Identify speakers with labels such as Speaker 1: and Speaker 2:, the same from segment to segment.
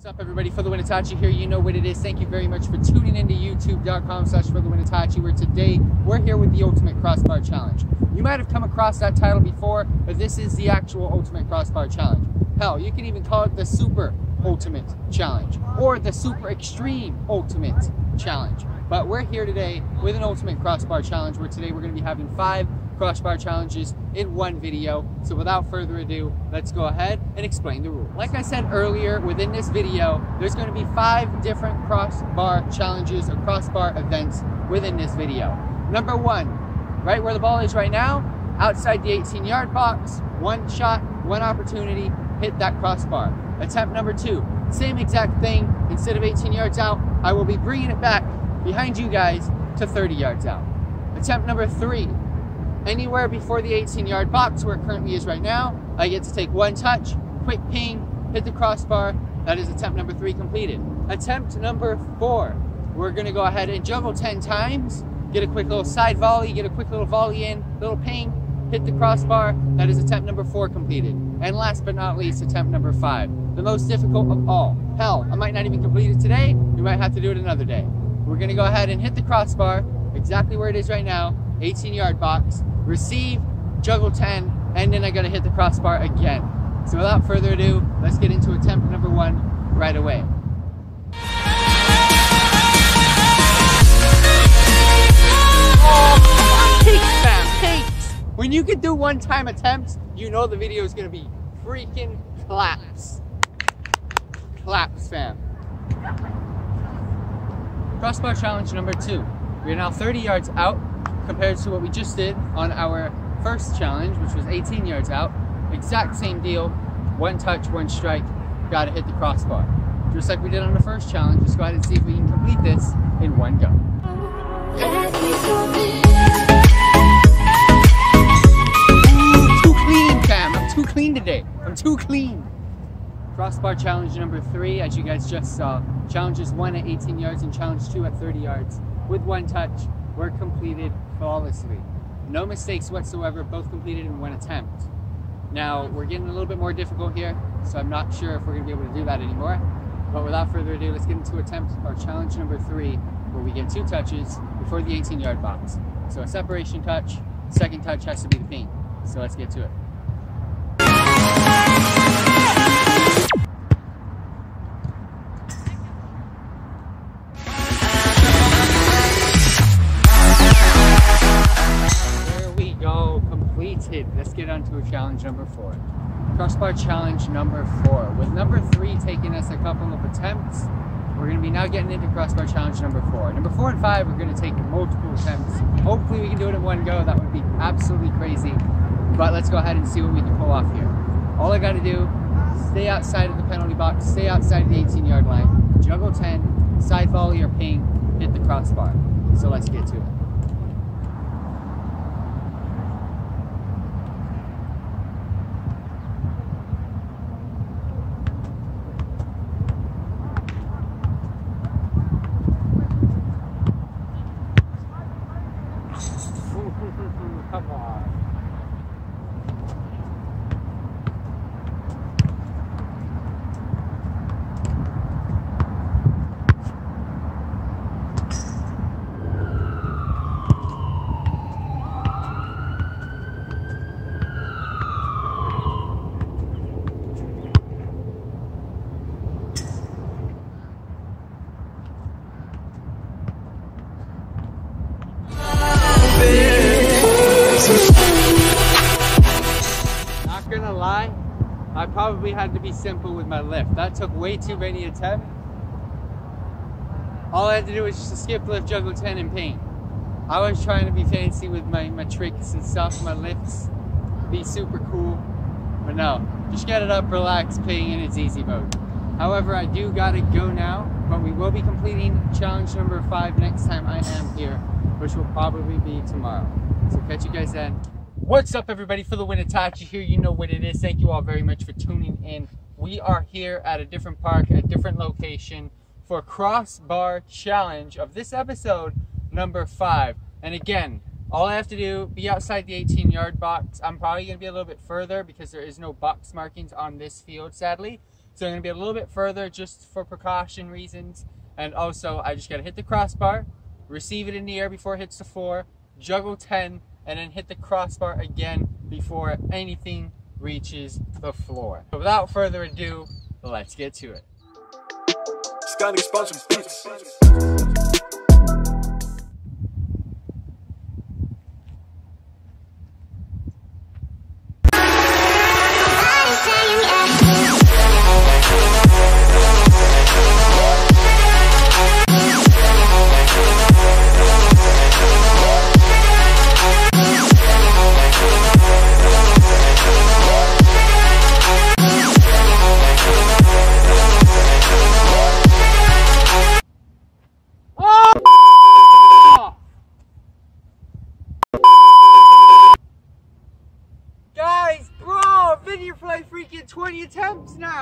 Speaker 1: What's up, everybody? For the Win Itachi here. You know what it is. Thank you very much for tuning into youtube.com slash for the Win Itachi, where today we're here with the Ultimate Crossbar Challenge. You might have come across that title before, but this is the actual Ultimate Crossbar Challenge. Hell, you can even call it the Super Ultimate Challenge or the Super Extreme Ultimate Challenge. But we're here today with an Ultimate Crossbar Challenge, where today we're going to be having five crossbar challenges in one video. So without further ado, let's go ahead and explain the rules. Like I said earlier, within this video, there's going to be five different crossbar challenges or crossbar events within this video. Number one, right where the ball is right now, outside the 18 yard box, one shot, one opportunity, hit that crossbar. Attempt number two, same exact thing. Instead of 18 yards out, I will be bringing it back behind you guys to 30 yards out. Attempt number three, anywhere before the 18 yard box where it currently is right now. I get to take one touch, quick ping, hit the crossbar. That is attempt number three completed. Attempt number four, we're gonna go ahead and juggle 10 times, get a quick little side volley, get a quick little volley in, little ping, hit the crossbar. That is attempt number four completed. And last but not least, attempt number five, the most difficult of all. Hell, I might not even complete it today. We might have to do it another day. We're gonna go ahead and hit the crossbar exactly where it is right now, 18 yard box, receive, juggle 10, and then I gotta hit the crossbar again. So without further ado, let's get into attempt number one right away. Cakes, fam, cakes! When you can do one-time attempts, you know the video is gonna be freaking claps. Claps, fam. Crossbar challenge number two. We are now 30 yards out compared to what we just did on our first challenge, which was 18 yards out. Exact same deal, one touch, one strike, gotta hit the crossbar. Just like we did on the first challenge, let's go ahead and see if we can complete this in one go. Too clean, fam. I'm too clean today. I'm too clean. Crossbar challenge number three, as you guys just saw. Challenges one at 18 yards and challenge two at 30 yards. With one touch, were completed flawlessly. No mistakes whatsoever, both completed in one attempt. Now, we're getting a little bit more difficult here, so I'm not sure if we're going to be able to do that anymore. But without further ado, let's get into attempt or challenge number three, where we get two touches before the 18 yard box. So a separation touch, second touch has to be the paint. So let's get to it. Completed. Let's get on to challenge number four. Crossbar challenge number four. With number three taking us a couple of attempts, we're going to be now getting into crossbar challenge number four. Number four and five, we're going to take multiple attempts. Hopefully, we can do it in one go. That would be absolutely crazy. But let's go ahead and see what we can pull off here. All I got to do, stay outside of the penalty box, stay outside of the 18 yard line, juggle 10, side volley or ping, hit the crossbar. So let's get to it. Come on. I probably had to be simple with my lift. That took way too many attempts. All I had to do was just skip lift, juggle 10, and paint. I was trying to be fancy with my, my tricks and stuff, my lifts, be super cool. But no, just get it up, relax, paint in its easy mode. However, I do gotta go now, but we will be completing challenge number five next time I am here, which will probably be tomorrow. So catch you guys then. What's up, everybody? For the Win Itachi here, you know what it is. Thank you all very much for tuning in. We are here at a different park, a different location for Crossbar Challenge of this episode, number five. And again, all I have to do, be outside the 18 yard box. I'm probably going to be a little bit further because there is no box markings on this field, sadly. So I'm gonna be a little bit further just for precaution reasons. And also I just gotta hit the crossbar, receive it in the air before it hits the floor, juggle 10, and then hit the crossbar again before anything reaches the floor. So without further ado, let's get to it.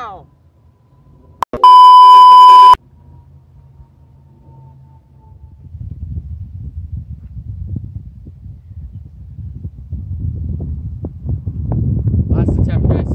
Speaker 1: Now. Last attempt, guys.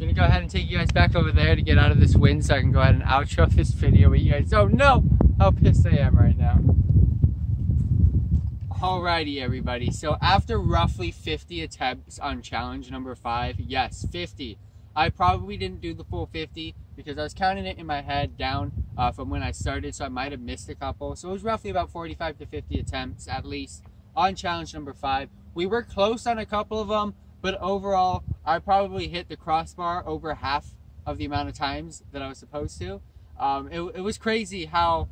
Speaker 1: Gonna go ahead take you guys back over there to get out of this wind so I can go ahead and outro this video, but you guys don't know how pissed I am right now. Alrighty, everybody. So after roughly 50 attempts on challenge number five, yes, 50. I probably didn't do the full 50 because I was counting it in my head down uh, from when I started, so I might have missed a couple. So it was roughly about 45 to 50 attempts at least on challenge number five. We were close on a couple of them, but overall, I probably hit the crossbar over half of the amount of times that I was supposed to. Um, it, it was crazy how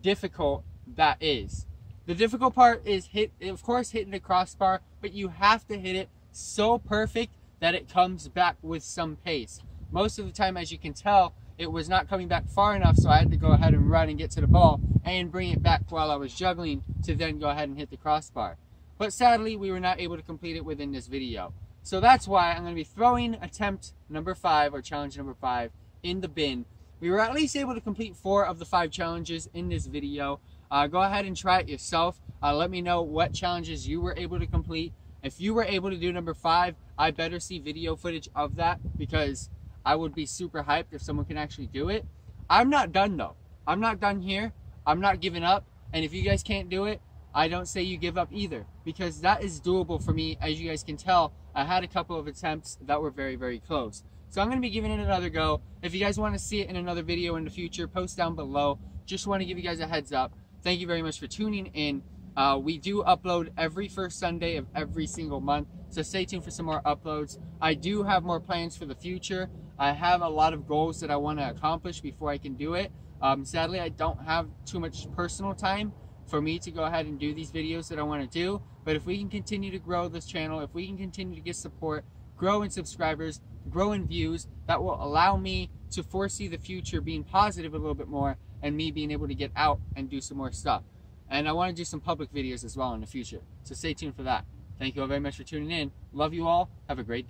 Speaker 1: difficult that is. The difficult part is hit, of course, hitting the crossbar, but you have to hit it so perfect that it comes back with some pace. Most of the time, as you can tell, it was not coming back far enough, so I had to go ahead and run and get to the ball and bring it back while I was juggling to then go ahead and hit the crossbar. But sadly, we were not able to complete it within this video. So that's why I'm going to be throwing attempt number five or challenge number five in the bin. We were at least able to complete four of the five challenges in this video. Uh, go ahead and try it yourself. Uh, let me know what challenges you were able to complete. If you were able to do number five, I better see video footage of that because I would be super hyped if someone can actually do it. I'm not done though. I'm not done here. I'm not giving up. And if you guys can't do it, I don't say you give up either because that is doable for me. As you guys can tell, I had a couple of attempts that were very, very close. So I'm going to be giving it another go. If you guys want to see it in another video in the future, post down below. Just want to give you guys a heads up. Thank you very much for tuning in. Uh, we do upload every first Sunday of every single month, so stay tuned for some more uploads. I do have more plans for the future. I have a lot of goals that I want to accomplish before I can do it. Um, sadly, I don't have too much personal time for me to go ahead and do these videos that I want to do. But if we can continue to grow this channel, if we can continue to get support, grow in subscribers, grow in views, that will allow me to foresee the future being positive a little bit more and me being able to get out and do some more stuff. And I want to do some public videos as well in the future. So stay tuned for that. Thank you all very much for tuning in. Love you all. Have a great day.